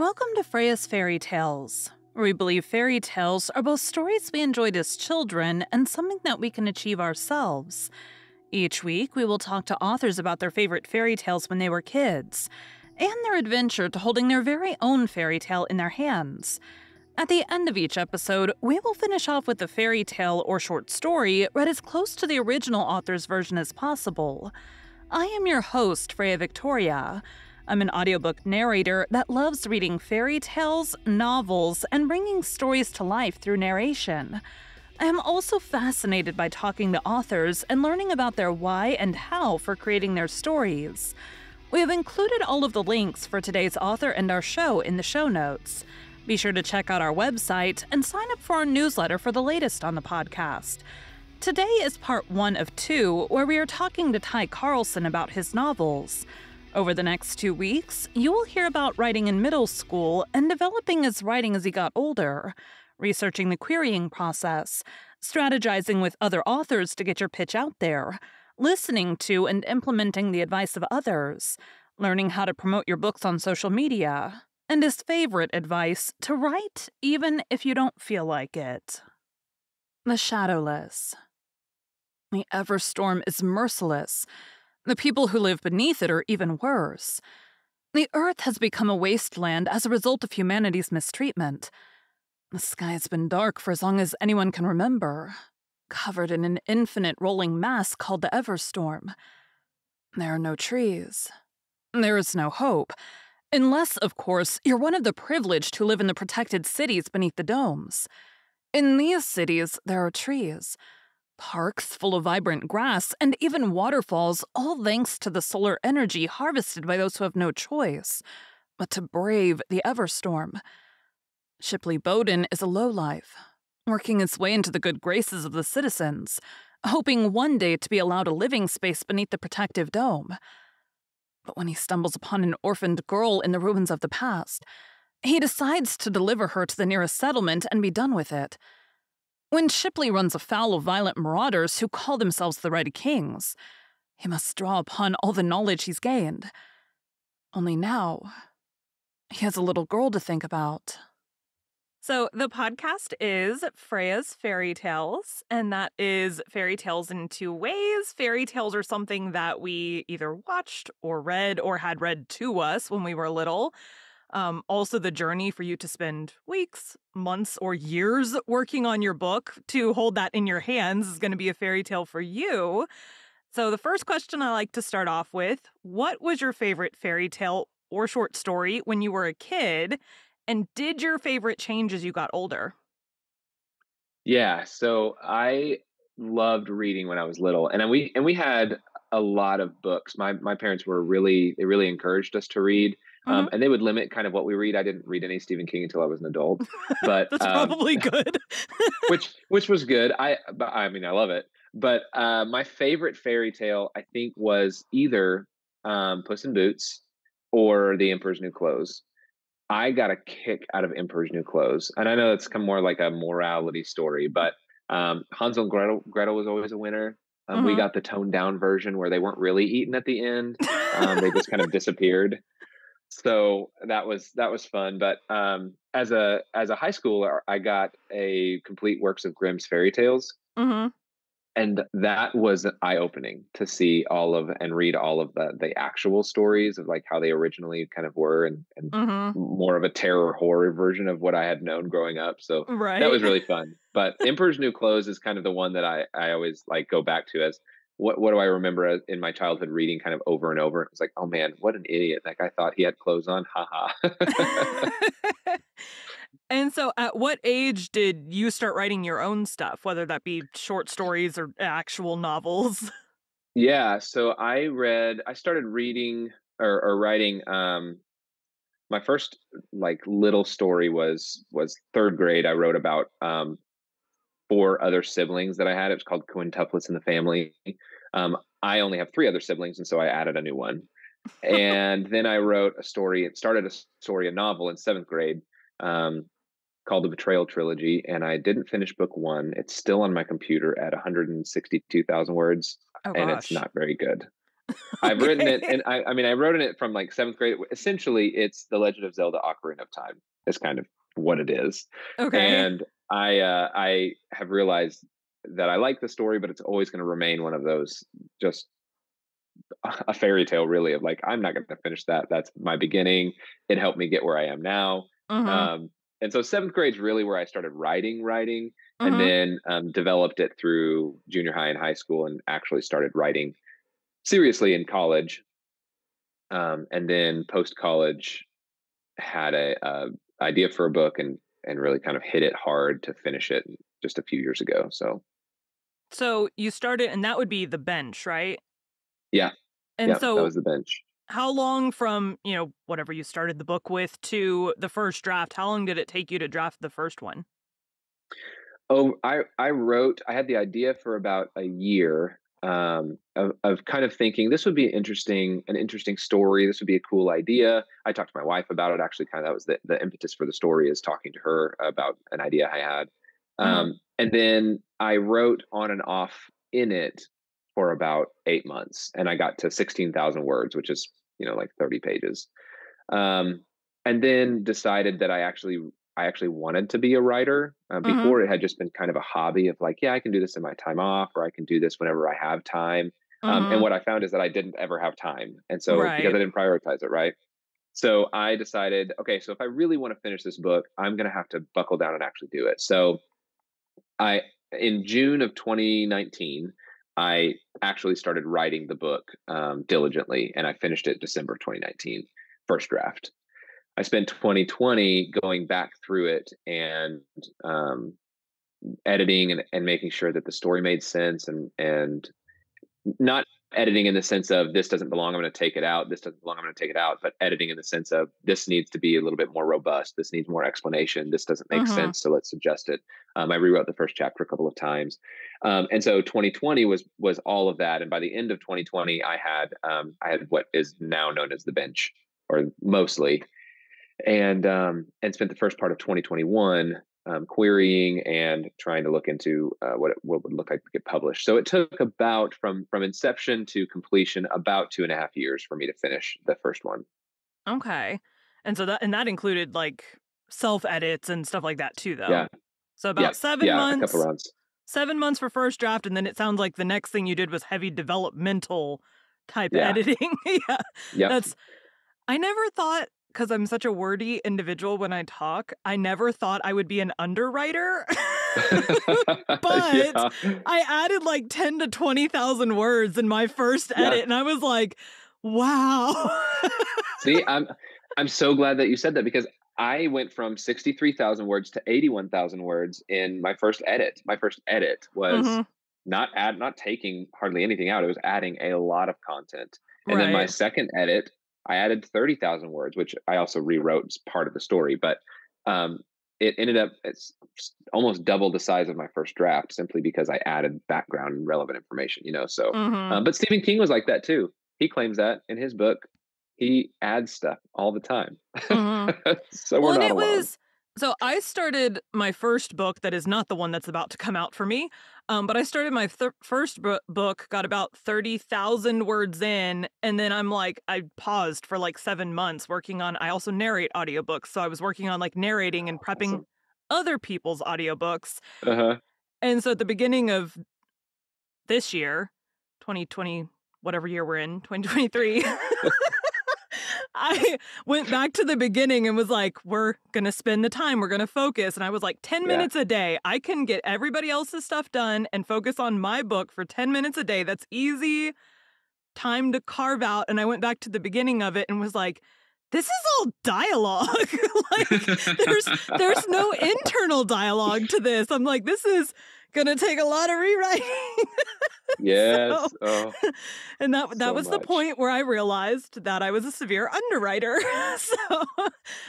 Welcome to Freya's Fairy Tales, we believe fairy tales are both stories we enjoyed as children and something that we can achieve ourselves. Each week, we will talk to authors about their favorite fairy tales when they were kids, and their adventure to holding their very own fairy tale in their hands. At the end of each episode, we will finish off with a fairy tale or short story read as close to the original author's version as possible. I am your host, Freya Victoria. I'm an audiobook narrator that loves reading fairy tales, novels, and bringing stories to life through narration. I am also fascinated by talking to authors and learning about their why and how for creating their stories. We have included all of the links for today's author and our show in the show notes. Be sure to check out our website and sign up for our newsletter for the latest on the podcast. Today is part one of two, where we are talking to Ty Carlson about his novels. Over the next two weeks, you will hear about writing in middle school and developing his writing as he got older, researching the querying process, strategizing with other authors to get your pitch out there, listening to and implementing the advice of others, learning how to promote your books on social media, and his favorite advice to write even if you don't feel like it. The Shadowless. The Everstorm is merciless the people who live beneath it are even worse. The Earth has become a wasteland as a result of humanity's mistreatment. The sky has been dark for as long as anyone can remember, covered in an infinite rolling mass called the Everstorm. There are no trees. There is no hope. Unless, of course, you're one of the privileged who live in the protected cities beneath the domes. In these cities, there are trees parks full of vibrant grass, and even waterfalls, all thanks to the solar energy harvested by those who have no choice but to brave the Everstorm. Shipley Bowden is a lowlife, working his way into the good graces of the citizens, hoping one day to be allowed a living space beneath the protective dome. But when he stumbles upon an orphaned girl in the ruins of the past, he decides to deliver her to the nearest settlement and be done with it. When Shipley runs afoul of violent marauders who call themselves the Red Kings, he must draw upon all the knowledge he's gained. Only now, he has a little girl to think about. So, the podcast is Freya's Fairy Tales, and that is fairy tales in two ways. Fairy tales are something that we either watched or read or had read to us when we were little. Um, also, the journey for you to spend weeks, months, or years working on your book to hold that in your hands is going to be a fairy tale for you. So, the first question I like to start off with What was your favorite fairy tale or short story when you were a kid? And did your favorite change as you got older? Yeah, so I loved reading when I was little, and we and we had a lot of books. My my parents were really they really encouraged us to read. Um, mm-hmm. Um, and they would limit kind of what we read. I didn't read any Stephen King until I was an adult, but that's um, probably good. which which was good. I I mean I love it. But uh, my favorite fairy tale I think was either um, Puss in Boots or The Emperor's New Clothes. I got a kick out of Emperor's New Clothes, and I know it's come more like a morality story, but um, Hansel and Gretel, Gretel was always a winner. Um, mm-hmm. We got the toned down version where they weren't really eaten at the end; um, they just kind of disappeared so that was that was fun but um, as a as a high schooler i got a complete works of grimm's fairy tales mm-hmm. and that was eye-opening to see all of and read all of the the actual stories of like how they originally kind of were and, and mm-hmm. more of a terror horror version of what i had known growing up so right. that was really fun but emperor's new clothes is kind of the one that i i always like go back to as what what do I remember in my childhood reading kind of over and over? It was like, oh man, what an idiot! That guy thought he had clothes on. Ha ha. and so, at what age did you start writing your own stuff, whether that be short stories or actual novels? Yeah, so I read. I started reading or, or writing. Um, my first like little story was was third grade. I wrote about um, four other siblings that I had. It was called Quintuplets in the Family. Um, I only have three other siblings, and so I added a new one. and then I wrote a story. It started a story, a novel in seventh grade um, called The Betrayal Trilogy, and I didn't finish book one. It's still on my computer at 162,000 words, oh, and it's not very good. I've written it, and I, I mean, I wrote in it from like seventh grade. Essentially, it's the Legend of Zelda: Ocarina of Time. Is kind of what it is. Okay. And I, uh, I have realized that I like the story, but it's always going to remain one of those just a fairy tale, really. Of like, I'm not going to finish that. That's my beginning. It helped me get where I am now. Mhm. Um, and so seventh grade's really where I started writing, writing, and then um, developed it through junior high and high school, and actually started writing seriously in college. Um, and then post college, had a, a idea for a book, and and really kind of hit it hard to finish it just a few years ago. So so you started, and that would be the bench, right? Yeah. And yeah, so, that was the bench. how long from you know whatever you started the book with to the first draft? How long did it take you to draft the first one? Oh, I I wrote. I had the idea for about a year um, of of kind of thinking this would be interesting, an interesting story. This would be a cool idea. I talked to my wife about it. Actually, kind of that was the the impetus for the story is talking to her about an idea I had. Um, and then I wrote on and off in it for about eight months, and I got to sixteen thousand words, which is you know like thirty pages. Um, and then decided that I actually I actually wanted to be a writer. Uh, Mhm. before it had just been kind of a hobby of like, yeah, I can do this in my time off, or I can do this whenever I have time. Um, Mhm. and what I found is that I didn't ever have time, and so because I didn't prioritize it, right? So I decided, okay, so if I really want to finish this book, I'm going to have to buckle down and actually do it. So I, in June of 2019, I actually started writing the book um, diligently, and I finished it December 2019, first draft. I spent 2020 going back through it and um, editing and, and making sure that the story made sense and and not editing in the sense of this doesn't belong i'm going to take it out this doesn't belong i'm going to take it out but editing in the sense of this needs to be a little bit more robust this needs more explanation this doesn't make Mhm. sense so let's adjust it um, i rewrote the first chapter a couple of times um, and so 2020 was was all of that and by the end of 2020 i had um, i had what is now known as the bench or mostly and um, and spent the first part of 2021 um, querying and trying to look into uh, what it, what would look like to get published. So it took about from from inception to completion about two and a half years for me to finish the first one. Okay. And so that and that included like self edits and stuff like that too, though. Yeah. So about yeah, seven yeah, a months. couple rounds. Seven months for first draft, and then it sounds like the next thing you did was heavy developmental type Yeah. editing. yeah. Yep. That's I never thought because I'm such a wordy individual when I talk, I never thought I would be an underwriter. but Yeah. I added like 10 to 20,000 words in my first Yeah. edit and I was like, wow. See, I'm I'm so glad that you said that because I went from 63,000 words to 81,000 words in my first edit. My first edit was Mhm. not add not taking hardly anything out. It was adding a lot of content. And then my second edit, I added 30,000 words, which I also rewrote as part of the story, but um it ended up it's almost double the size of my first draft simply because I added background and relevant information, you know. So Mhm. um, but Stephen King was like that too. He claims that in his book. He adds stuff all the time. Mhm. so well, we're not alone. was so I started my first book that is not the one that's about to come out for me. Um, but I started my thir- first bu- book, got about 30,000 words in, and then I'm like, I paused for like seven months working on, I also narrate audiobooks. So I was working on like narrating and prepping Awesome. other people's audiobooks. Uh-huh. And so at the beginning of this year, 2020, whatever year we're in, 2023, I went back to the beginning and was like, we're going to spend the time, we're going to focus. And I was like, 10 Yeah. minutes a day. I can get everybody else's stuff done and focus on my book for 10 minutes a day. That's easy time to carve out. And I went back to the beginning of it and was like, this is all dialogue. like, there's there's no internal dialogue to this. I'm like, this is gonna take a lot of rewriting. Yes. oh, and that that So was the point where I realized that I was a severe underwriter. so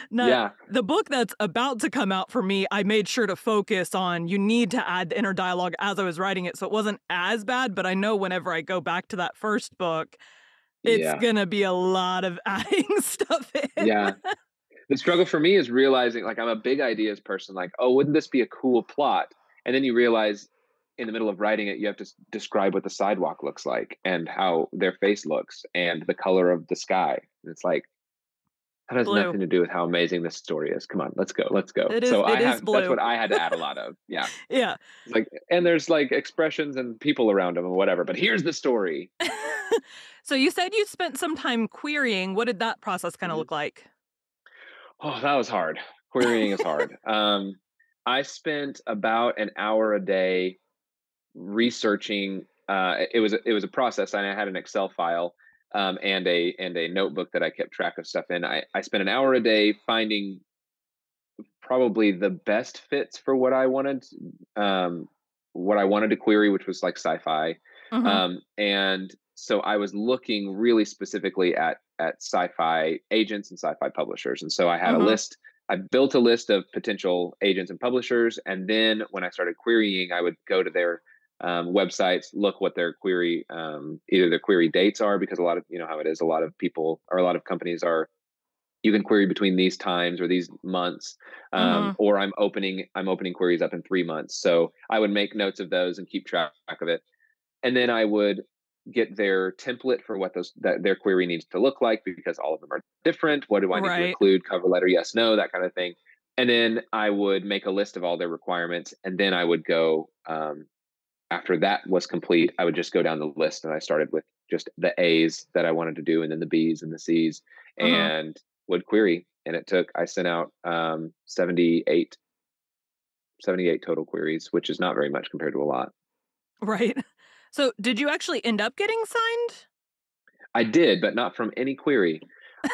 now, yeah. the book that's about to come out for me, I made sure to focus on you need to add the inner dialogue as I was writing it. So it wasn't as bad, but I know whenever I go back to that first book, it's Yeah. gonna be a lot of adding stuff in. Yeah. The struggle for me is realizing like I'm a big ideas person, like, oh, wouldn't this be a cool plot? And then you realize in the middle of writing it, you have to describe what the sidewalk looks like and how their face looks and the color of the sky. And it's like that has blue. nothing to do with how amazing this story is. Come on, let's go, let's go. It is, so I have blue. that's what I had to add a lot of. Yeah, yeah. Like, and there's like expressions and people around them and whatever. But here's the story. so you said you spent some time querying. What did that process kind of mm-hmm. look like? Oh, that was hard. Querying is hard. Um, I spent about an hour a day researching. Uh, it was it was a process, and I had an Excel file um, and a and a notebook that I kept track of stuff in. I, I spent an hour a day finding probably the best fits for what I wanted, um, what I wanted to query, which was like sci-fi, mm-hmm. um, and so I was looking really specifically at at sci-fi agents and sci-fi publishers, and so I had mm-hmm. a list I built a list of potential agents and publishers, and then when I started querying, I would go to their um, websites, look what their query, um, either their query dates are, because a lot of you know how it is. A lot of people or a lot of companies are. You can query between these times or these months, um, mm-hmm. or I'm opening I'm opening queries up in three months. So I would make notes of those and keep track of it, and then I would get their template for what those that their query needs to look like because all of them are different. What do I need right. to include? Cover letter, yes, no, that kind of thing. And then I would make a list of all their requirements, and then I would go. Um, after that was complete, I would just go down the list, and I started with just the A's that I wanted to do, and then the B's and the C's, uh-huh. and would query. And it took I sent out um, 78, 78 total queries, which is not very much compared to a lot. Right. So, did you actually end up getting signed? I did, but not from any query.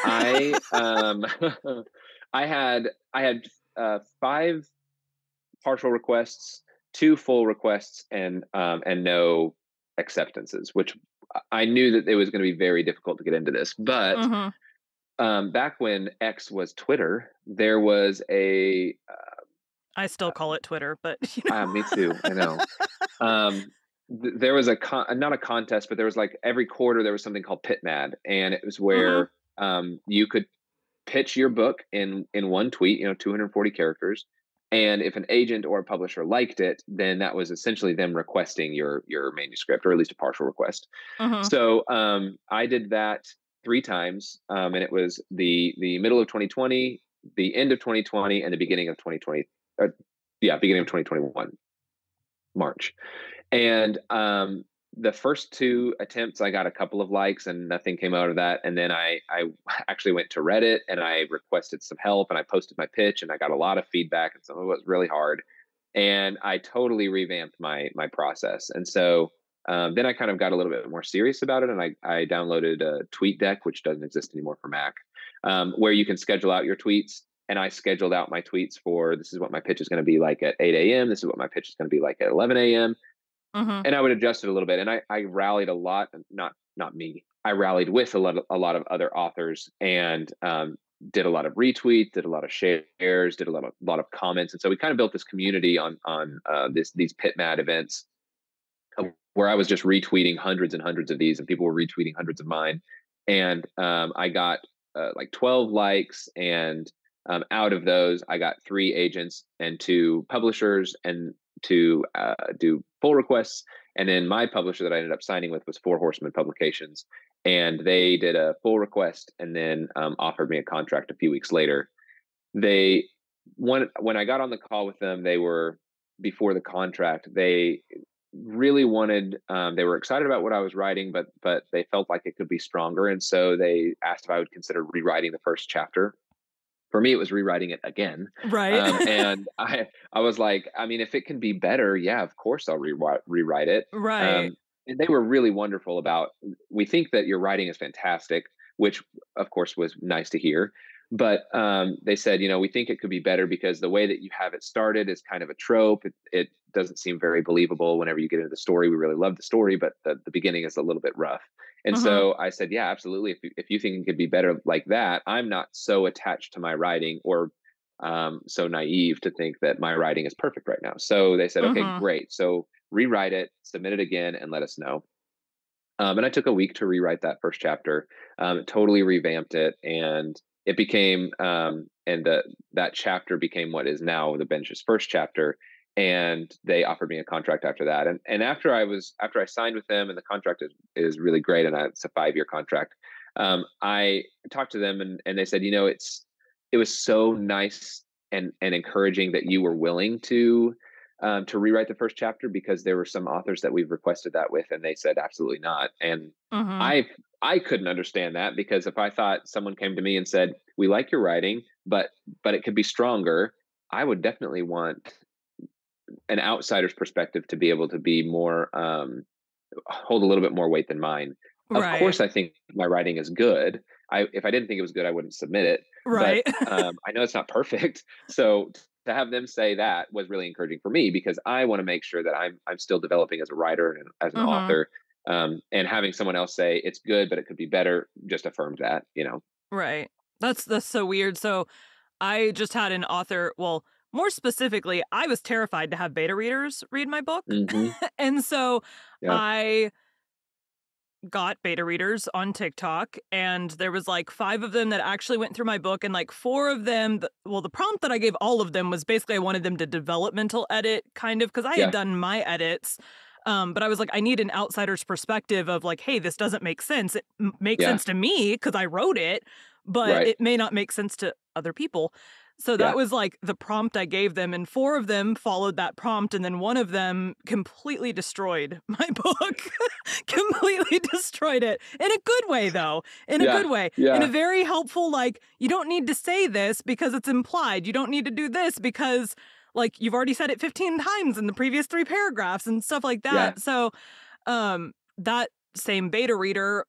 I um, I had I had uh, five partial requests, two full requests, and um, and no acceptances, which I knew that it was going to be very difficult to get into this. But mm-hmm. um, back when X was Twitter, there was a. Uh, I still call it Twitter, but you know. uh, me too. I know. um, there was a con- not a contest, but there was like every quarter there was something called PitMad, and it was mm-hmm. where mm-hmm. um, you could pitch your book in in one tweet, you know, 240 characters, and if an agent or a publisher liked it, then that was essentially them requesting your your manuscript or at least a partial request. Mm-hmm. So um, I did that three times, um, and it was the the middle of 2020, the end of 2020, and the beginning of 2020. Uh, yeah, beginning of 2021, March. And um, the first two attempts, I got a couple of likes and nothing came out of that. And then I, I actually went to Reddit and I requested some help and I posted my pitch and I got a lot of feedback and some of it was really hard. And I totally revamped my my process. And so um, then I kind of got a little bit more serious about it and I, I downloaded a TweetDeck, which doesn't exist anymore for Mac, um, where you can schedule out your tweets and I scheduled out my tweets for this is what my pitch is going to be like at 8 a.m. This is what my pitch is going to be like at 11 a.m. Mm-hmm. And I would adjust it a little bit. And I, I rallied a lot, not not me. I rallied with a lot of, a lot of other authors and um, did a lot of retweets, did a lot of shares, did a lot of a lot of comments, and so we kind of built this community on on uh, this these PitMad events where I was just retweeting hundreds and hundreds of these, and people were retweeting hundreds of mine, and um, I got uh, like twelve likes, and um, out of those, I got three agents and two publishers, and to uh, do pull requests. And then my publisher that I ended up signing with was Four Horsemen Publications, and they did a full request and then um, offered me a contract a few weeks later. They when when I got on the call with them, they were before the contract. They really wanted um, they were excited about what I was writing, but but they felt like it could be stronger, and so they asked if I would consider rewriting the first chapter for me it was rewriting it again right. um, and i i was like i mean if it can be better yeah of course i'll rewrite rewrite it right. um, and they were really wonderful about we think that your writing is fantastic which of course was nice to hear but um, they said you know we think it could be better because the way that you have it started is kind of a trope it, it doesn't seem very believable whenever you get into the story we really love the story but the, the beginning is a little bit rough and uh-huh. so I said, yeah, absolutely. If you, if you think it could be better like that, I'm not so attached to my writing or um, so naive to think that my writing is perfect right now. So they said, okay, uh-huh. great. So rewrite it, submit it again, and let us know. Um, and I took a week to rewrite that first chapter. Um, totally revamped it, and it became um, and the, that chapter became what is now the bench's first chapter. And they offered me a contract after that. And and after I was after I signed with them, and the contract is is really great, and I, it's a five year contract. Um, I talked to them, and and they said, you know, it's it was so nice and and encouraging that you were willing to um, to rewrite the first chapter because there were some authors that we've requested that with, and they said absolutely not. And mm-hmm. I I couldn't understand that because if I thought someone came to me and said we like your writing, but but it could be stronger, I would definitely want an outsider's perspective to be able to be more um, hold a little bit more weight than mine. Of right. course, I think my writing is good. I if I didn't think it was good, I wouldn't submit it. Right. But, um, I know it's not perfect, so to have them say that was really encouraging for me because I want to make sure that I'm I'm still developing as a writer and as an mm-hmm. author. Um, and having someone else say it's good, but it could be better, just affirmed that, you know. Right. That's that's so weird. So I just had an author, well, more specifically, I was terrified to have beta readers read my book. Mm-hmm. and so yeah. I got beta readers on TikTok and there was like five of them that actually went through my book and like four of them well the prompt that I gave all of them was basically I wanted them to developmental edit kind of cuz I yeah. had done my edits um, but I was like I need an outsider's perspective of like hey this doesn't make sense it m- makes yeah. sense to me cuz I wrote it but right. it may not make sense to other people so that yeah. was like the prompt I gave them, and four of them followed that prompt, and then one of them completely destroyed my book. completely destroyed it in a good way, though. In yeah. a good way. Yeah. In a very helpful, like, you don't need to say this because it's implied. You don't need to do this because, like, you've already said it 15 times in the previous three paragraphs and stuff like that. So, um, that same beta reader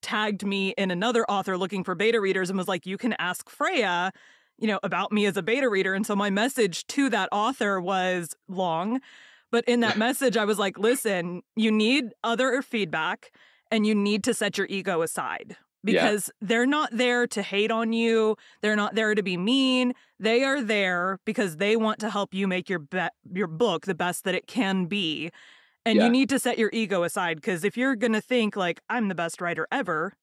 tagged me in another author looking for beta readers and was like, you can ask Freya you know, about me as a beta reader. And so my message to that author was long. But in that message, I was like, listen, you need other feedback and you need to set your ego aside because yeah. they're not there to hate on you. They're not there to be mean. They are there because they want to help you make your be- your book the best that it can be. And yeah. you need to set your ego aside because if you're going to think like I'm the best writer ever,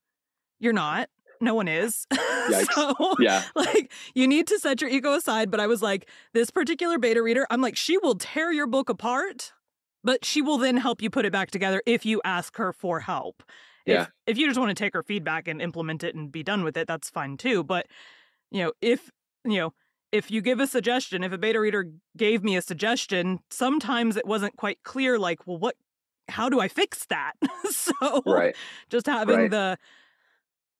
you're not no one is. so, yeah. Like, you need to set your ego aside. But I was like, this particular beta reader, I'm like, she will tear your book apart, but she will then help you put it back together if you ask her for help. Yeah. If, if you just want to take her feedback and implement it and be done with it, that's fine too. But, you know, if, you know, if you give a suggestion, if a beta reader gave me a suggestion, sometimes it wasn't quite clear, like, well, what, how do I fix that? so, right. just having right. the,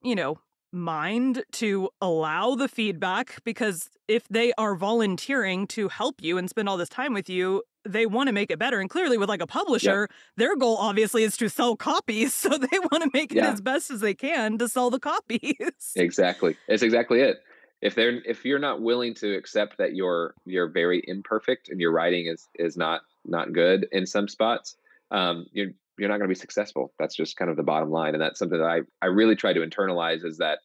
you know, mind to allow the feedback because if they are volunteering to help you and spend all this time with you, they want to make it better. And clearly, with like a publisher, their goal obviously is to sell copies. So they want to make it yeah. as best as they can to sell the copies. Exactly. It's exactly it. If they're if you're not willing to accept that you're you're very imperfect and your writing is is not not good in some spots, um, you're you're not going to be successful. That's just kind of the bottom line. And that's something that I, I really try to internalize is that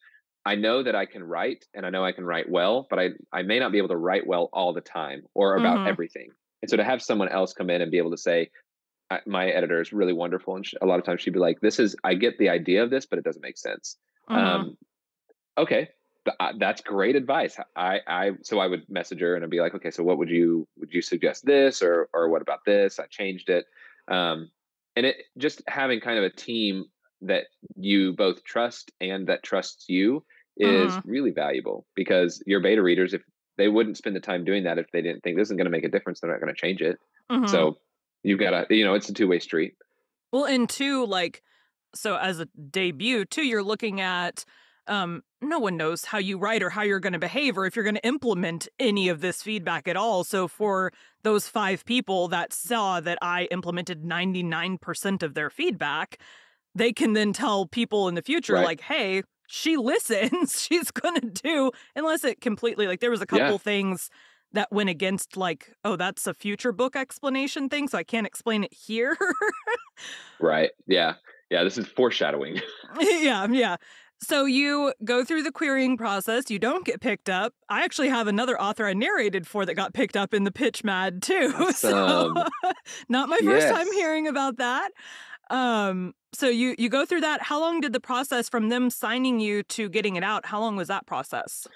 I know that I can write and I know I can write well, but I, I may not be able to write well all the time or about mm-hmm. everything. And so to have someone else come in and be able to say, my editor is really wonderful. And she, a lot of times she'd be like, this is, I get the idea of this, but it doesn't make sense. Mm-hmm. Um, okay. Uh, that's great advice. I, I, so I would message her and I'd be like, okay, so what would you, would you suggest this or, or what about this? I changed it. Um, and it just having kind of a team that you both trust and that trusts you is uh-huh. really valuable because your beta readers if they wouldn't spend the time doing that if they didn't think this isn't going to make a difference they're not going to change it uh-huh. so you've got to you know it's a two-way street well and two like so as a debut too you're looking at um, no one knows how you write or how you're going to behave or if you're going to implement any of this feedback at all. So, for those five people that saw that I implemented 99% of their feedback, they can then tell people in the future, right. like, hey, she listens. She's going to do, unless it completely, like, there was a couple yeah. things that went against, like, oh, that's a future book explanation thing. So I can't explain it here. right. Yeah. Yeah. This is foreshadowing. yeah. Yeah. So you go through the querying process, you don't get picked up. I actually have another author I narrated for that got picked up in the PitMad too. Awesome. So not my first yes. time hearing about that. Um so you you go through that. How long did the process from them signing you to getting it out? How long was that process?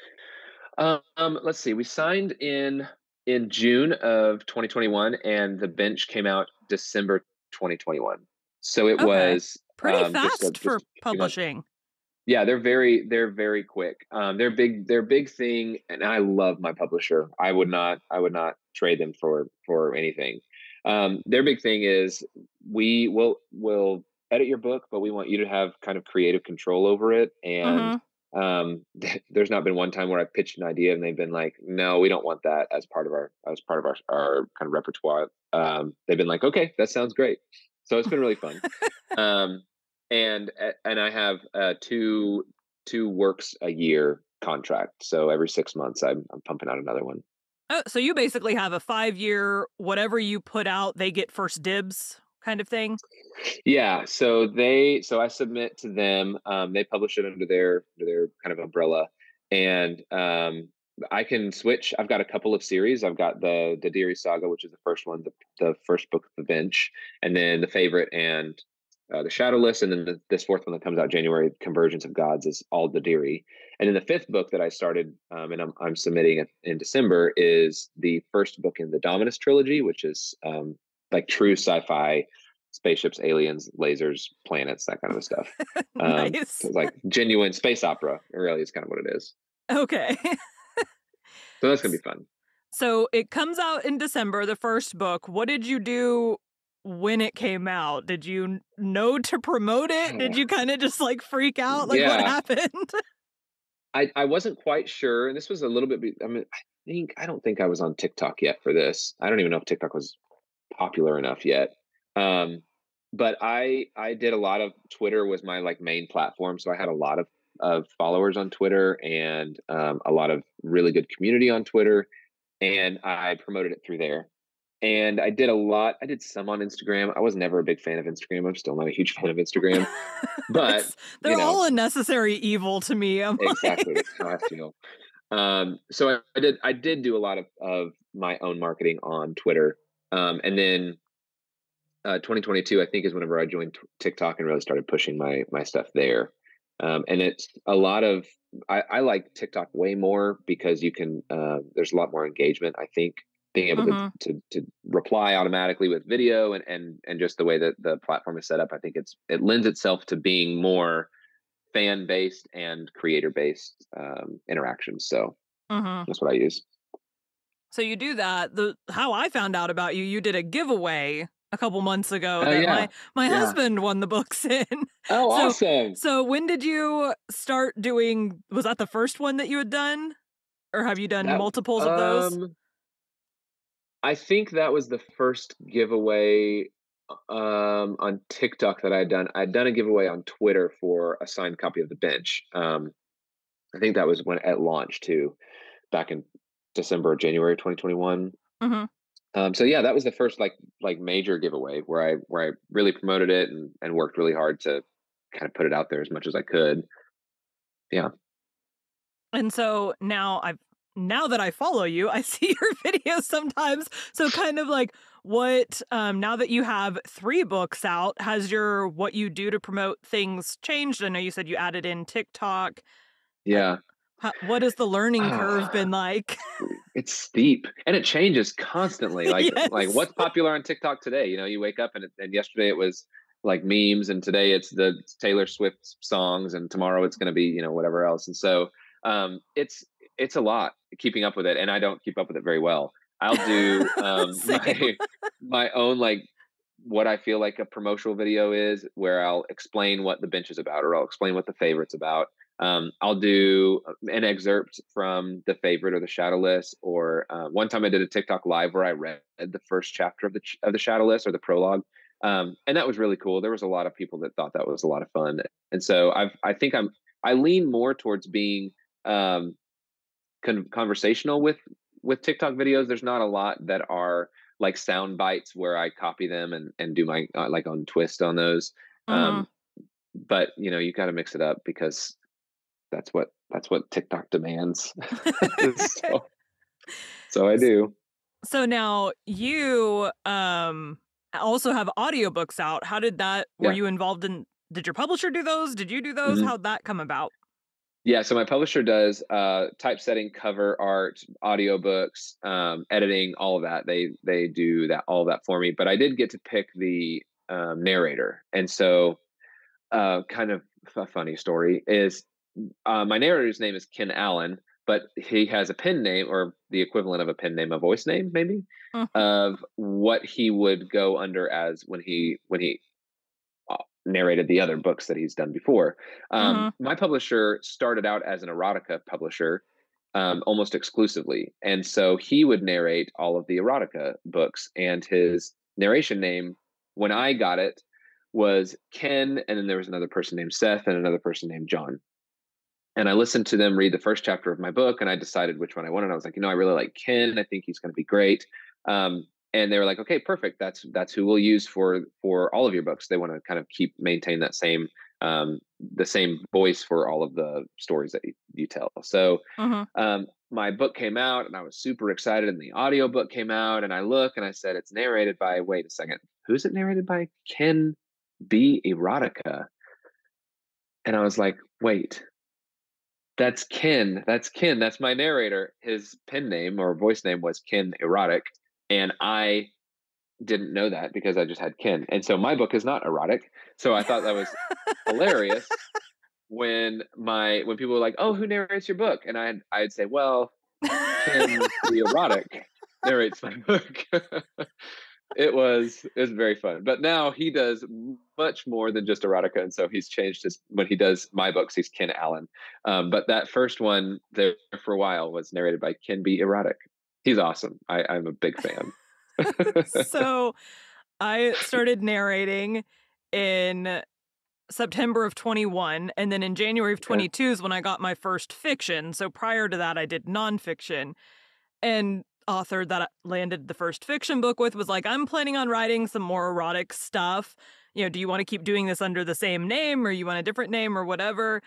Um, let's see. We signed in in June of 2021, and the bench came out December 2021. So it Okay. was Pretty um, just fast a- for just a few months. Yeah, they're very they're very quick. Um, their big their big thing, and I love my publisher. I would not I would not trade them for for anything. Um, their big thing is we will will edit your book, but we want you to have kind of creative control over it. And um, there's not been one time where I pitched an idea and they've been like, no, we don't want that as part of our as part of our our kind of repertoire. Um, they've been like, okay, that sounds great. So it's been really fun. um, and and I have uh, two two works a year contract. So every six months, I'm I'm pumping out another one. Oh, so you basically have a five year, whatever you put out, they get first dibs kind of thing. Yeah. So they so I submit to them. Um, they publish it under their under their kind of umbrella, and um, I can switch. I've got a couple of series. I've got the the Deary Saga, which is the first one, the the first book of the bench, and then the favorite and uh, the Shadowless, and then the, this fourth one that comes out January, Convergence of Gods, is all the Deary. And then the fifth book that I started, um, and I'm I'm submitting it in December, is the first book in the Dominus trilogy, which is um, like true sci-fi, spaceships, aliens, lasers, planets, that kind of stuff. Um, nice. like genuine space opera. Really, is kind of what it is. Okay. So that's gonna be fun. so it comes out in December, the first book. What did you do when it came out? Did you know to promote it? Did you kind of just like freak out? Like what happened? I, I wasn't quite sure, and this was a little bit. I mean, I think I don't think I was on TikTok yet for this. I don't even know if TikTok was popular enough yet. Um, but I I did a lot of Twitter was my like main platform, so I had a lot of of followers on Twitter and um, a lot of really good community on Twitter, and I promoted it through there. And I did a lot. I did some on Instagram. I was never a big fan of Instagram. I'm still not a huge fan of Instagram. But, they're you know. all a necessary evil to me. I'm like- exactly that's how I feel. Um, so I, I did I did do a lot of of my own marketing on Twitter, um, and then uh, 2022 I think is whenever I joined t- TikTok and really started pushing my my stuff there. Um, and it's a lot of I, I like TikTok way more because you can uh, there's a lot more engagement. I think being able Mhm. to, to to reply automatically with video and and and just the way that the platform is set up, I think it's it lends itself to being more fan based and creator based um, interactions. So mm-hmm. that's what I use. So you do that. The how I found out about you, you did a giveaway a couple months ago Oh, that yeah. my my Yeah. husband won the books in. Oh, So- awesome! So when did you start doing was that the first one that you had done? Or have you done That- multiples of those? I think that was the first giveaway um, on TikTok that I had done. I'd done a giveaway on Twitter for a signed copy of The Bench. Um, I think that was when at launch too, back in December, or January, 2021. Mhm. Um, so yeah, that was the first like like major giveaway where I where I really promoted it and and worked really hard to kind of put it out there as much as I could. Yeah. And so now I've now that I follow you, I see your videos sometimes. So kind of like what um now that you have 3 books out, has your what you do to promote things changed? I know you said you added in TikTok. Yeah. How, what has the learning curve been like? it's steep and it changes constantly like like what's popular on tiktok today you know you wake up and, it, and yesterday it was like memes and today it's the taylor swift songs and tomorrow it's going to be you know whatever else and so um it's it's a lot keeping up with it and i don't keep up with it very well i'll do um my, my own like what i feel like a promotional video is where i'll explain what the bench is about or i'll explain what the favorite's about um, I'll do an excerpt from the favorite or the Shadowless. Or uh, one time I did a TikTok live where I read the first chapter of the ch- of the shadowless or the prologue, um, and that was really cool. There was a lot of people that thought that was a lot of fun, and so I've I think I'm I lean more towards being um, con- conversational with with TikTok videos. There's not a lot that are like sound bites where I copy them and and do my uh, like on twist on those. Mhm. Um, but you know you got to mix it up because that's what that's what TikTok demands. so, so I do. So now you um also have audiobooks out. How did that were Yeah. you involved in did your publisher do those? Did you do those? Mhm. How'd that come about? Yeah, so my publisher does uh, typesetting, cover art, audiobooks, um, editing, all of that. They they do that all of that for me. But I did get to pick the um, narrator, and so uh, kind of a funny story is uh, my narrator's name is Ken Allen, but he has a pen name or the equivalent of a pen name, a voice name, maybe, mm-hmm. of what he would go under as when he when he narrated the other books that he's done before. Um, mm-hmm. My publisher started out as an erotica publisher. Um, almost exclusively. And so he would narrate all of the erotica books, and his narration name, when I got it, was Ken, and then there was another person named Seth and another person named John and I listened to them read the first chapter of my book, and I decided which one I wanted. I was like, you know, I really like Ken. I think he's going to be great. Um, and they were like, okay, perfect. That's that's who we'll use for for all of your books. They want to kind of keep maintain that same um, the same voice for all of the stories that you, you tell. So mm-hmm. um, my book came out, and I was super excited. And the audio book came out, and I look and I said, it's narrated by. Wait a second, who's it narrated by? Ken B. Erotica. And I was like, wait, that's Ken. That's Ken. That's my narrator. His pen name or voice name was Ken Erotic. And I didn't know that because I just had Ken. And so my book is not erotic. So I thought that was hilarious when my when people were like, "Oh, who narrates your book?" And I I'd say, "Well, Ken the erotic narrates my book." it was it was very fun. But now he does much more than just erotica, and so he's changed his when he does my books. He's Ken Allen, um, but that first one there for a while was narrated by Ken B. Erotic. He's awesome. I, I'm a big fan. so, I started narrating in September of 21. And then in January of 22 is when I got my first fiction. So prior to that, I did nonfiction. And author that I landed the first fiction book with was like, I'm planning on writing some more erotic stuff. You know, do you want to keep doing this under the same name or you want a different name or whatever?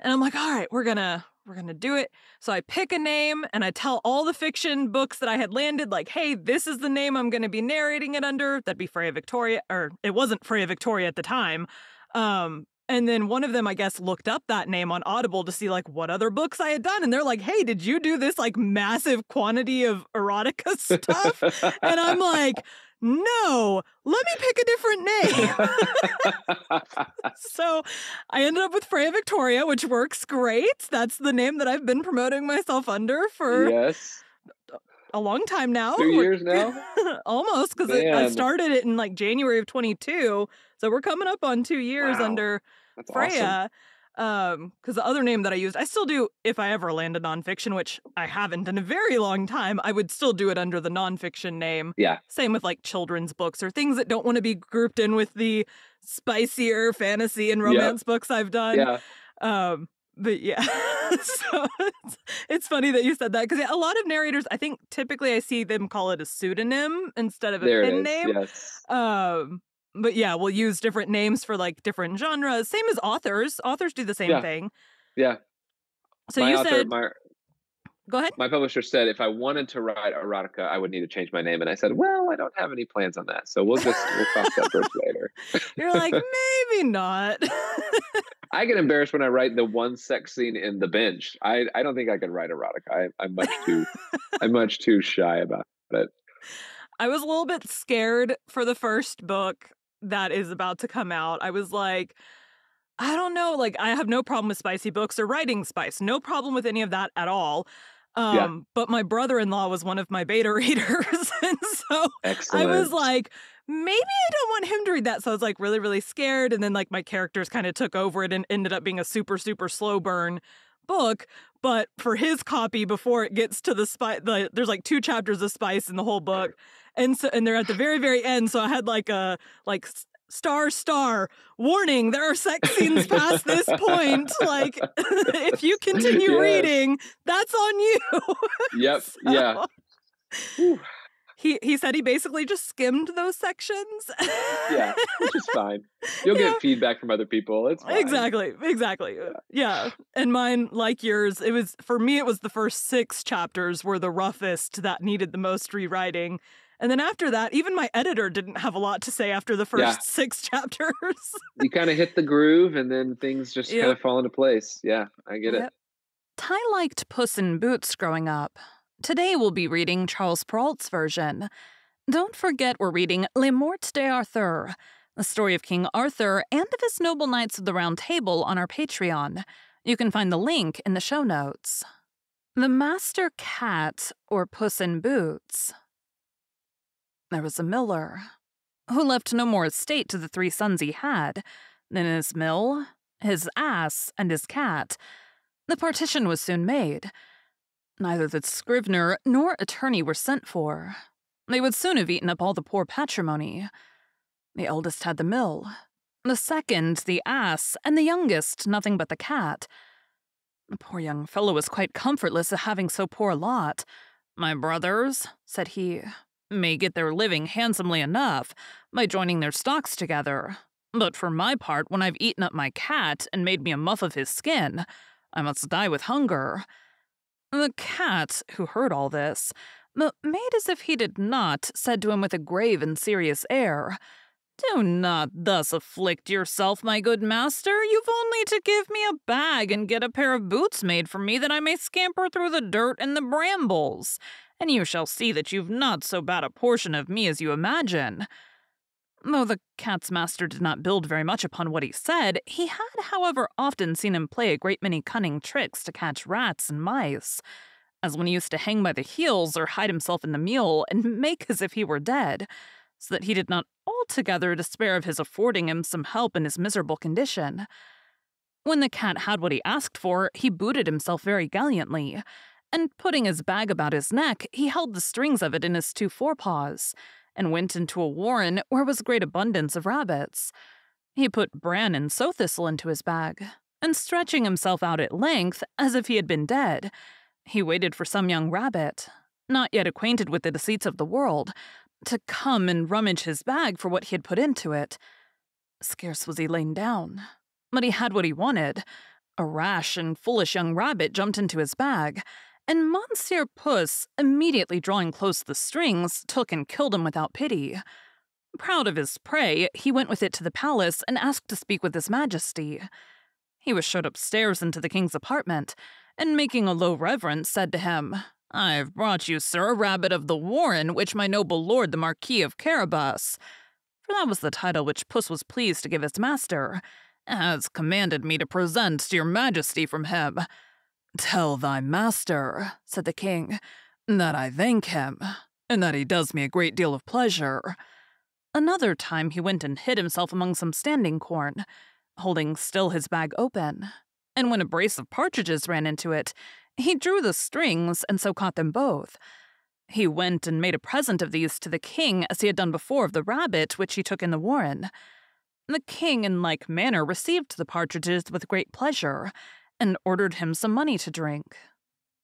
And I'm like, all right, we're gonna we're gonna do it. So I pick a name and I tell all the fiction books that I had landed, like, hey, this is the name I'm gonna be narrating it under. That'd be Freya Victoria, or it wasn't Freya Victoria at the time. Um, and then one of them, I guess, looked up that name on Audible to see like what other books I had done. And they're like, hey, did you do this like massive quantity of erotica stuff? and I'm like, no, let me pick a different name. so I ended up with Freya Victoria, which works great. That's the name that I've been promoting myself under for yes. a long time now. Two years now? Almost, because I started it in like January of 22. So we're coming up on two years wow. under That's Freya. Awesome. Um, because the other name that I used, I still do if I ever land a nonfiction, which I haven't in a very long time, I would still do it under the nonfiction name. Yeah. Same with like children's books or things that don't want to be grouped in with the spicier fantasy and romance books I've done. Yeah. Um, but yeah, so it's, it's, funny that you said that because a lot of narrators, I think typically I see them call it a pseudonym instead of a there pen name. Yes. Um, but yeah, we'll use different names for like different genres. Same as authors. Authors do the same yeah. thing. Yeah. So my you author, said. My, Go ahead. My publisher said if I wanted to write erotica, I would need to change my name, and I said, "Well, I don't have any plans on that, so we'll just we'll talk that bridge later." You're like, maybe not. I get embarrassed when I write the one sex scene in the bench. I I don't think I can write erotica. I, I'm much too I'm much too shy about it. I was a little bit scared for the first book that is about to come out. I was like, I don't know. Like, I have no problem with spicy books or writing spice. No problem with any of that at all. Um, yeah. but my brother-in-law was one of my beta readers. and so Excellent. I was like, maybe I don't want him to read that. So I was like really, really scared. And then like my characters kind of took over it and ended up being a super, super slow burn book. But for his copy, before it gets to the spice, the, there's like two chapters of spice in the whole book. And so and they're at the very very end so i had like a like star star warning there are sex scenes past this point. Like if you continue yes. reading that's on you. Yep. So, yeah he he said he basically just skimmed those sections yeah which is fine you'll yeah. get feedback from other people it's fine. exactly exactly yeah. yeah and mine like yours it was for me it was the first six chapters were the roughest that needed the most rewriting And then after that, even my editor didn't have a lot to say after the first yeah. six chapters. you kind of hit the groove and then things just yep. kind of fall into place. Yeah, I get yep. it. Ty liked Puss in Boots growing up. Today we'll be reading Charles Perrault's version. Don't forget we're reading Le Morte d'Arthur, the story of King Arthur and of his noble knights of the Round Table on our Patreon. You can find the link in the show notes. The Master Cat, or Puss in Boots. There was a miller who left no more estate to the three sons he had than his mill, his ass, and his cat. The partition was soon made. Neither the scrivener nor attorney were sent for. They would soon have eaten up all the poor patrimony. The eldest had the mill, the second the ass, and the youngest nothing but the cat. The poor young fellow was quite comfortless at having so poor a lot. My brothers, said he, may get their living handsomely enough by joining their stocks together. But for my part, when I've eaten up my cat and made me a muff of his skin, I must die with hunger. The cat, who heard all this, made as if he did not, said to him with a grave and serious air, Do not thus afflict yourself, my good master. You've only to give me a bag and get a pair of boots made for me that I may scamper through the dirt and the brambles, and you shall see that you've not so bad a portion of me as you imagine. Though the cat's master did not build very much upon what he said, he had, however, often seen him play a great many cunning tricks to catch rats and mice, as when he used to hang by the heels or hide himself in the mule and make as if he were dead, so that he did not altogether despair of his affording him some help in his miserable condition. When the cat had what he asked for, he booted himself very gallantly, and putting his bag about his neck, he held the strings of it in his two forepaws and went into a warren where was great abundance of rabbits. He put bran and sow thistle into his bag, and stretching himself out at length, as if he had been dead, he waited for some young rabbit, not yet acquainted with the deceits of the world, to come and rummage his bag for what he had put into it. Scarce was he lain down, but he had what he wanted. A rash and foolish young rabbit jumped into his bag, and Monsieur Puss, immediately drawing close the strings, took and killed him without pity. Proud of his prey, he went with it to the palace and asked to speak with His Majesty. He was showed upstairs into the king's apartment, and making a low reverence, said to him, I've brought you, sir, a rabbit of the warren which my noble lord the Marquis of Carabas, for that was the title which Puss was pleased to give his master, has commanded me to present to your majesty from him. Tell thy master, said the king, that I thank him, and that he does me a great deal of pleasure. Another time he went and hid himself among some standing corn, holding still his bag open, and when a brace of partridges ran into it, he drew the strings and so caught them both. He went and made a present of these to the king as he had done before of the rabbit which he took in the warren. The king, in like manner, received the partridges with great pleasure, and ordered him some money to drink.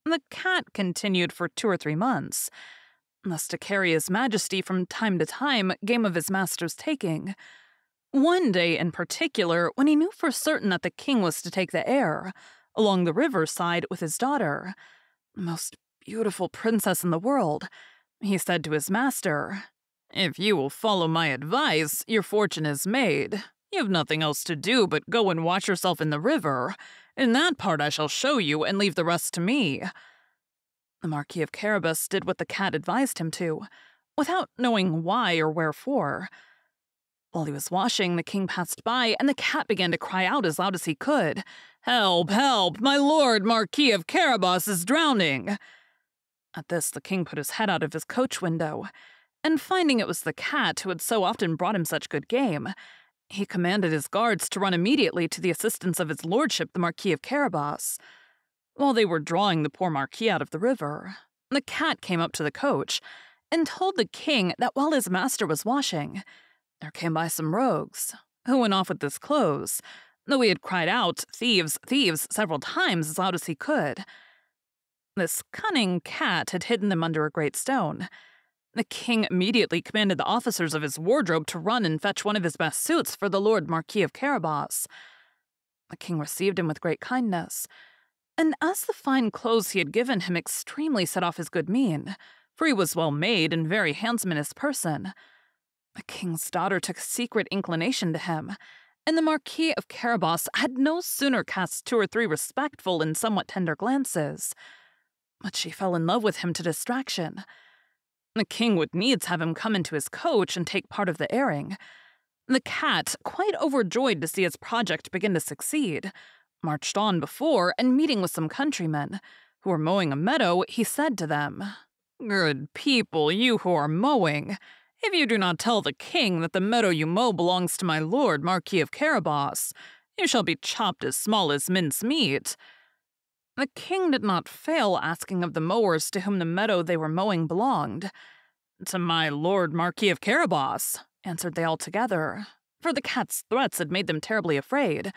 The cat continued for two or three months, thus to carry his majesty from time to time game of his master's taking. One day in particular, when he knew for certain that the king was to take the air, along the river side with his daughter, the most beautiful princess in the world, he said to his master, If you will follow my advice, your fortune is made. You have nothing else to do but go and wash yourself in the river, in that part I shall show you and leave the rest to me. The Marquis of Carabas did what the cat advised him to, without knowing why or wherefore. While he was washing, the king passed by, and the cat began to cry out as loud as he could, Help, help! My lord Marquis of Carabas is drowning! At this, the king put his head out of his coach window, and finding it was the cat who had so often brought him such good game, he commanded his guards to run immediately to the assistance of his lordship, the Marquis of Carabas. While they were drawing the poor Marquis out of the river, the cat came up to the coach and told the king that while his master was washing, there came by some rogues who went off with his clothes, though he had cried out, Thieves, thieves, several times as loud as he could. This cunning cat had hidden them under a great stone the king immediately commanded the officers of his wardrobe to run and fetch one of his best suits for the Lord Marquis of Carabas. The king received him with great kindness, and as the fine clothes he had given him extremely set off his good mien, for he was well made and very handsome in his person. The king's daughter took a secret inclination to him, and the Marquis of Carabas had no sooner cast two or three respectful and somewhat tender glances, but she fell in love with him to distraction. The king would needs have him come into his coach and take part of the airing. The cat, quite overjoyed to see his project begin to succeed, marched on before and meeting with some countrymen who were mowing a meadow, he said to them, Good people, you who are mowing, if you do not tell the king that the meadow you mow belongs to my lord Marquis of Carabas, you shall be chopped as small as mince meat. The king did not fail asking of the mowers to whom the meadow they were mowing belonged. To my lord Marquis of Carabas, answered they all together, for the cat's threats had made them terribly afraid.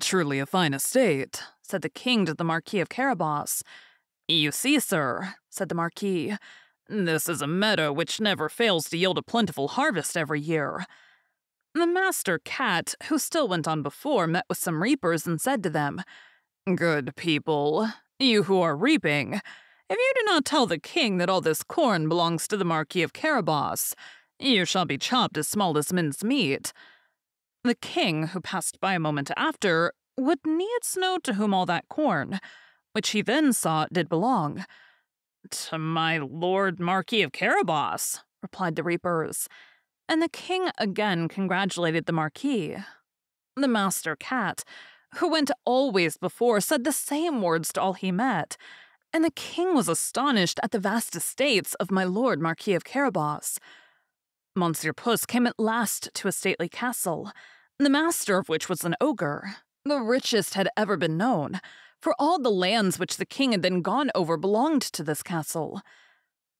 Truly a fine estate, said the king to the Marquis of Carabas. You see, sir, said the Marquis, this is a meadow which never fails to yield a plentiful harvest every year. The master cat, who still went on before, met with some reapers and said to them, Good people, you who are reaping, if you do not tell the king that all this corn belongs to the Marquis of Carabas, you shall be chopped as small as mince meat. The king, who passed by a moment after, would needs know to whom all that corn, which he then saw did belong. To my lord Marquis of Carabas, replied the reapers, and the king again congratulated the Marquis. The master cat, who went always before, said the same words to all he met, and the king was astonished at the vast estates of my lord Marquis of Carabas. Monsieur Puss came at last to a stately castle, the master of which was an ogre, the richest had ever been known, for all the lands which the king had then gone over belonged to this castle.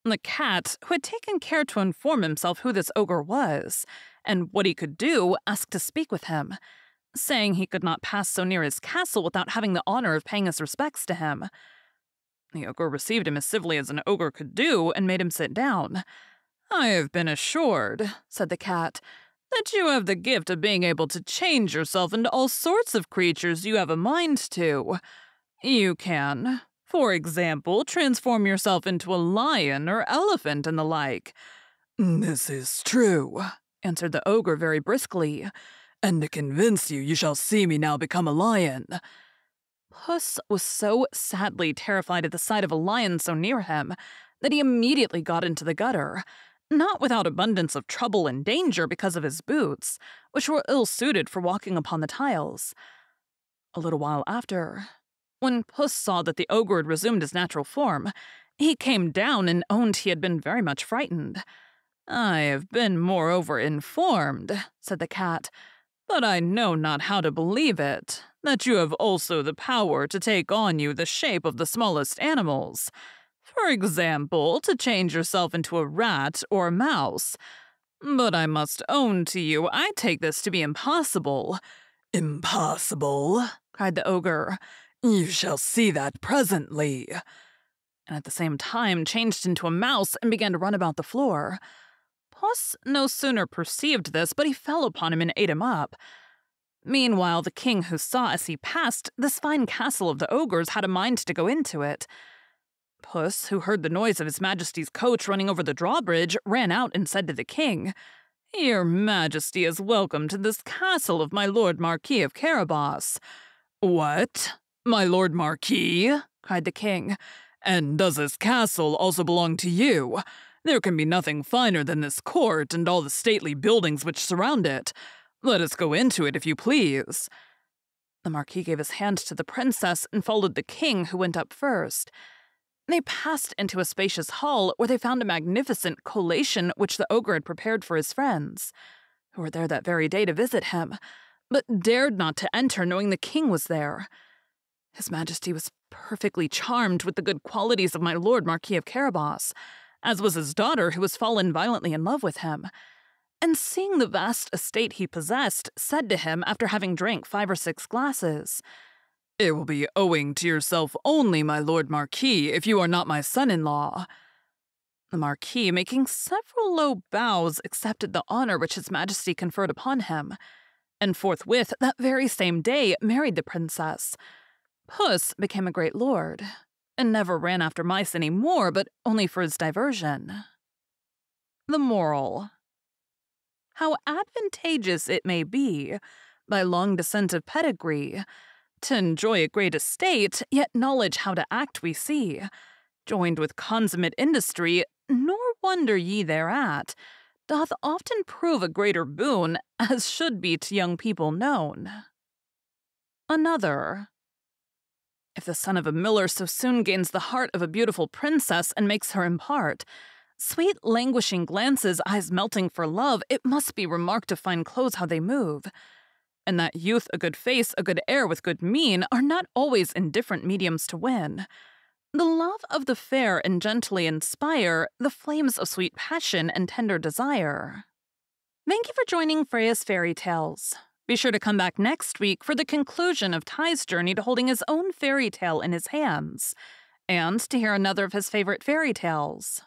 The cat, who had taken care to inform himself who this ogre was, and what he could do, asked to speak with him, saying he could not pass so near his castle without having the honor of paying his respects to him. The ogre received him as civilly as an ogre could do and made him sit down. I have been assured, said the cat, that you have the gift of being able to change yourself into all sorts of creatures you have a mind to. You can, for example, transform yourself into a lion or elephant and the like. This is true, answered the ogre very briskly, and to convince you, you shall see me now become a lion. Puss was so sadly terrified at the sight of a lion so near him that he immediately got into the gutter not without abundance of trouble and danger because of his boots, which were ill suited for walking upon the tiles. A little while after, when Puss saw that the ogre had resumed his natural form, he came down and owned he had been very much frightened. I have been moreover informed, said the cat, but I know not how to believe it, that you have also the power to take on you the shape of the smallest animals. For example, to change yourself into a rat or a mouse. But I must own to you, I take this to be impossible. Impossible? cried the ogre. You shall see that presently. And at the same time changed into a mouse and began to run about the floor. Puss no sooner perceived this, but he fell upon him and ate him up. Meanwhile, the king who saw as he passed this fine castle of the ogres had a mind to go into it. Puss, who heard the noise of His Majesty's coach running over the drawbridge, ran out and said to the king, Your Majesty is welcome to this castle of my Lord Marquis of Carabas. What? My Lord Marquis? cried the king. And does this castle also belong to you? There can be nothing finer than this court and all the stately buildings which surround it. Let us go into it, if you please. The Marquis gave his hand to the princess and followed the king, who went up first. They passed into a spacious hall where they found a magnificent collation which the ogre had prepared for his friends, who were there that very day to visit him, but dared not to enter knowing the king was there. His Majesty was perfectly charmed with the good qualities of my lord Marquis of Carabas, as was his daughter, who was fallen violently in love with him, and seeing the vast estate he possessed, said to him after having drank five or six glasses, it will be owing to yourself only, my lord Marquis, if you are not my son in law. The Marquis, making several low bows, accepted the honor which His Majesty conferred upon him, and forthwith, that very same day, married the princess. Puss became a great lord, and never ran after mice any more, but only for his diversion. The moral How advantageous it may be, by long descent of pedigree, to enjoy a great estate, yet knowledge how to act we see, joined with consummate industry, nor wonder ye thereat, doth often prove a greater boon, as should be to young people known. Another. If the son of a miller so soon gains the heart of a beautiful princess and makes her impart, sweet languishing glances, eyes melting for love, it must be remarked of fine clothes how they move. And that youth, a good face, a good air with good mien are not always indifferent mediums to win. The love of the fair and gently inspire the flames of sweet passion and tender desire. Thank you for joining Freya's Fairy Tales. Be sure to come back next week for the conclusion of Ty's journey to holding his own fairy tale in his hands, and to hear another of his favorite fairy tales.